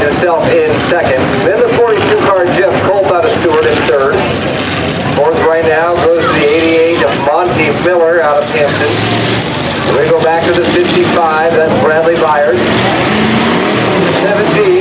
finds himself in second. Then the 42 car, Jeff Colt out of Stuart in third. Fourth right now goes to the 88 of Monty Miller out of Hampton. We go back to the 55, that's Bradley Byers. 17